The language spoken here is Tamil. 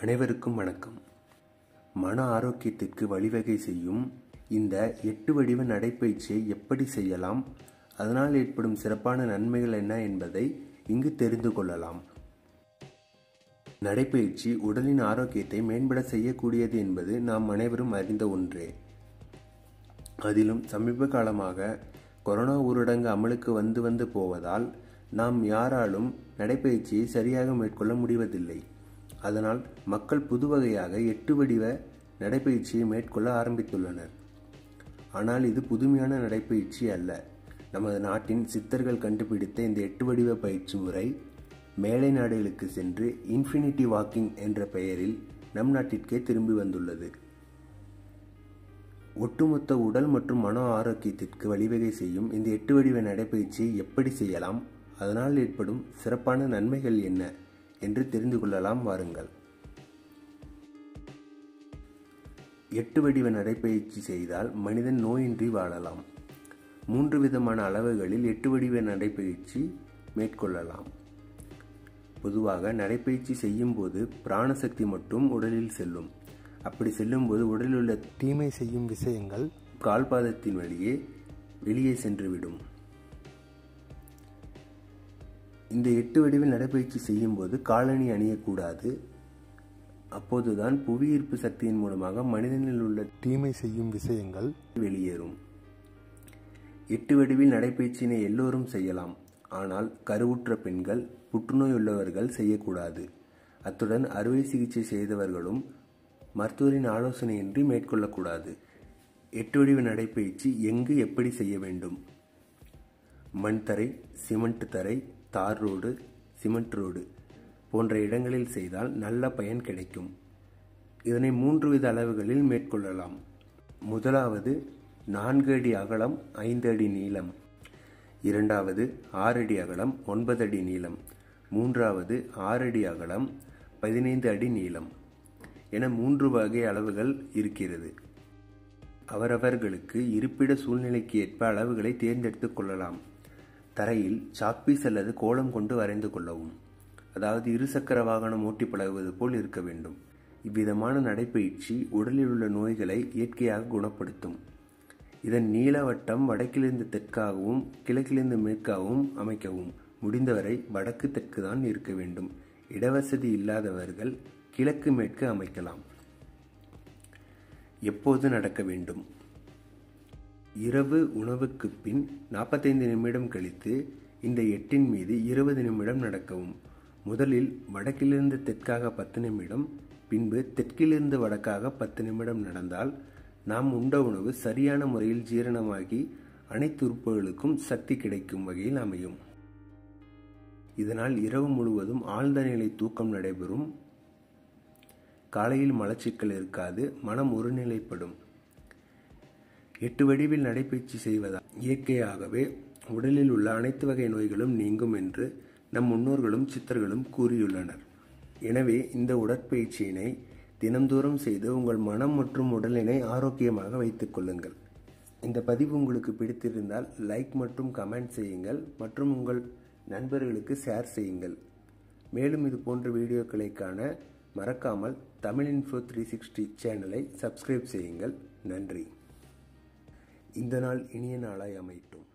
அனைவருக்கும் வணக்கம். மன ஆரோக்கியத்திற்கு வழிவகை செய்யும் இந்த எட்டு வடிவ நடைப்பயிற்சியை எப்படி செய்யலாம்? அதனால் ஏற்படும் சிறப்பான நன்மைகள் என்ன என்பதை இங்கு தெரிந்து கொள்ளலாம். நடைப்பயிற்சி உடலின் ஆரோக்கியத்தை மேம்பட செய்யக்கூடியது என்பது நாம் அனைவரும் அறிந்த ஒன்றே. அதிலும் சமீப காலமாக கொரோனா ஊரடங்கு அமலுக்கு வந்து வந்து போவதால் நாம் யாராலும் நடைப்பயிற்சியை சரியாக மேற்கொள்ள முடிவதில்லை. அதனால் மக்கள் புதுவகையாக எட்டு வடிவ நடைப்பயிற்சியை மேற்கொள்ள ஆரம்பித்துள்ளனர். ஆனால் இது புதுமையான நடைப்பயிற்சி அல்ல. நமது நாட்டின் சித்தர்கள் கண்டுபிடித்த இந்த எட்டு வடிவ பயிற்சி முறை மேலை நாடுகளுக்கு சென்று இன்ஃபினிட்டி வாக்கிங் என்ற பெயரில் நம் நாட்டிற்கே திரும்பி வந்துள்ளது. ஒட்டுமொத்த உடல் மற்றும் மன ஆரோக்கியத்திற்கு வழிவகை செய்யும் இந்த எட்டு வடிவ நடைப்பயிற்சியை எப்படி செய்யலாம்? அதனால் ஏற்படும் சிறப்பான நன்மைகள் என்ன? என்று தெரிந்து கொள்ளலாம் வாருங்கள். எட்டு வடிவ நடைப்பயிற்சி செய்தால் மனிதன் நோயின்றி வாழலாம். மூன்று விதமான அளவுகளில் எட்டு வடிவ நடைப்பயிற்சி மேற்கொள்ளலாம். பொதுவாக நடைப்பயிற்சி செய்யும் போது பிராணசக்தி மட்டும் உடலில் செல்லும். அப்படி செல்லும்போது உடலில் உள்ள தீமை செய்யும் விஷயங்கள் கால்பாதத்தின் வழியே வெளியே சென்றுவிடும் இந்த எட்டு வடிவில் நடைப்பயிற்சி செய்யும் போது காலணி அணியக்கூடாது. அப்போதுதான் புவியீர்ப்பு சக்தியின் மூலமாக மனிதனில் உள்ள தீமை செய்யும் விஷயங்கள் வெளியேறும். எட்டு வடிவில் நடைப்பயிற்சியினை எல்லோரும் செய்யலாம். ஆனால் கருவுற்ற பெண்கள் புற்றுநோய் உள்ளவர்கள் செய்யக்கூடாது. அத்துடன் அறுவை சிகிச்சை செய்தவர்களும் மருத்துவரின் ஆலோசனையின்றி மேற்கொள்ளக்கூடாது. எட்டு வடிவ நடைப்பயிற்சி எங்கு எப்படி செய்ய வேண்டும்? மண் தரை சிமெண்ட் தரை தார் ரோடு சிமெண்ட் ரோடு போன்ற இடங்களில் செய்தால் நல்ல பயன் கிடைக்கும். இதனை மூன்று வித அளவுகளில் மேற்கொள்ளலாம். முதலாவது நான்கு அடி அகலம் ஐந்து அடி நீளம். இரண்டாவது ஆறு அடி அகலம் ஒன்பது அடி நீளம். மூன்றாவது ஆறு அடி அகலம் பதினைந்து அடி நீளம் என மூன்று வகை அளவுகள் இருக்கிறது. அவரவர்களுக்கு இருப்பிட சூழ்நிலைக்கு ஏற்ப அளவுகளை தேர்ந்தெடுத்துக் கொள்ளலாம். தரையில் சாக்பீஸ் அல்லது கோலம் கொண்டு வரைந்து கொள்ளவும் அதாவது இருசக்கர வாகனம் ஓட்டி பழகுவது போல் இருக்க வேண்டும். இவ்விதமான நடைப்பயிற்சி உடலில் உள்ள நோய்களை இயற்கையாக குணப்படுத்தும். இதன் நீளவட்டம் வடக்கிலிருந்து தெற்காகவும் கிழக்கிலிருந்து மேற்காகவும் அமைக்கவும் முடிந்தவரை வடக்கு தெற்கு தான் இருக்க வேண்டும். இடவசதி இல்லாதவர்கள் கிழக்கு மேற்கு அமைக்கலாம். எப்போது நடக்க வேண்டும்? இரவு உணவுக்கு பின் நாற்பத்தைந்து நிமிடம் கழித்து இந்த எட்டின் மீது இருபது நிமிடம் நடக்கவும். முதலில் வடக்கிலிருந்து தெற்காக பத்து நிமிடம் பின்பு தெற்கிலிருந்து வடக்காக பத்து நிமிடம் நடந்தால் நாம் உண்ட உணவு சரியான முறையில் ஜீரணமாகி அனைத்து உறுப்புகளுக்கும் சக்தி கிடைக்கும் வகையில் அமையும். இதனால் இரவு முழுவதும் ஆழ்ந்த நிலை தூக்கம் நடைபெறும். காலையில் மலச்சிக்கல் இருக்காது மனம் ஒருநிலைப்படும். எட்டு வடிவில் நடைபயிற்சி செய்வதால் இயற்கையாகவே உடலில் உள்ள அனைத்து வகை நோய்களும் நீங்கும் என்று நம் முன்னோர்களும் சித்தர்களும் கூறியுள்ளனர். எனவே இந்த உடற்பயிற்சியினை தினந்தோறும் செய்து உங்கள் மனம் மற்றும் உடலினை ஆரோக்கியமாக வைத்துக் கொள்ளுங்கள். இந்த பதிவு உங்களுக்கு பிடித்திருந்தால் லைக் மற்றும் கமெண்ட் செய்யுங்கள் மற்றும் உங்கள் நண்பர்களுக்கு ஷேர் செய்யுங்கள். மேலும் இது போன்ற வீடியோக்களை காண மறக்காமல் தமிழ் இன்ஃபோ த்ரீ சிக்ஸ்டி சேனலை சப்ஸ்கிரைப் செய்யுங்கள். நன்றி. இந்த நாள் இனிய நாளாய் அமையட்டும்.